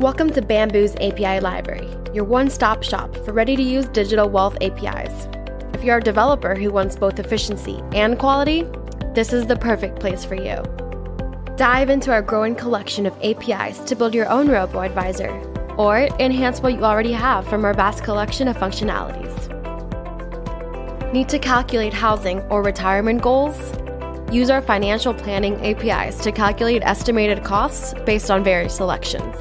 Welcome to Bambu's API Library, your one stop shop for ready to use digital wealth APIs. If you're a developer who wants both efficiency and quality, this is the perfect place for you. Dive into our growing collection of APIs to build your own robo advisor, or enhance what you already have from our vast collection of functionalities. Need to calculate housing or retirement goals? Use our financial planning APIs to calculate estimated costs based on various selections.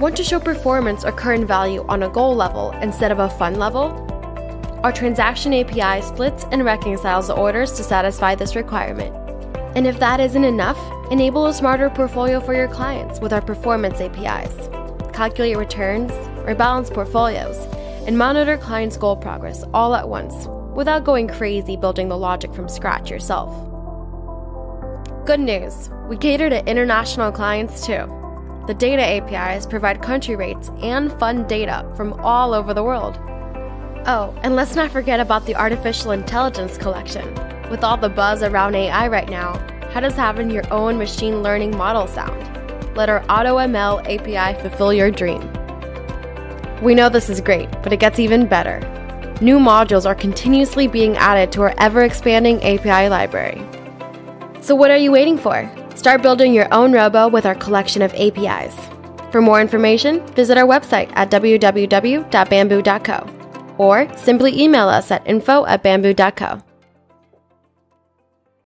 Want to show performance or current value on a goal level instead of a fund level? Our transaction API splits and reconciles the orders to satisfy this requirement. And if that isn't enough, enable a smarter portfolio for your clients with our performance APIs. Calculate returns, rebalance portfolios, and monitor clients' goal progress all at once without going crazy building the logic from scratch yourself. Good news we cater to international clients too. The data APIs provide country rates and fund data from all over the world. Oh, and let's not forget about the artificial intelligence collection. With all the buzz around AI right now, how does having your own machine learning model sound? Let our AutoML API fulfill your dream. We know this is great, but it gets even better. New modules are continuously being added to our ever expanding API library. So, what are you waiting for? Start building your own robo with our collection of APIs. For more information, visit our website at www.bambu.co or simply email us at info at bambu.co.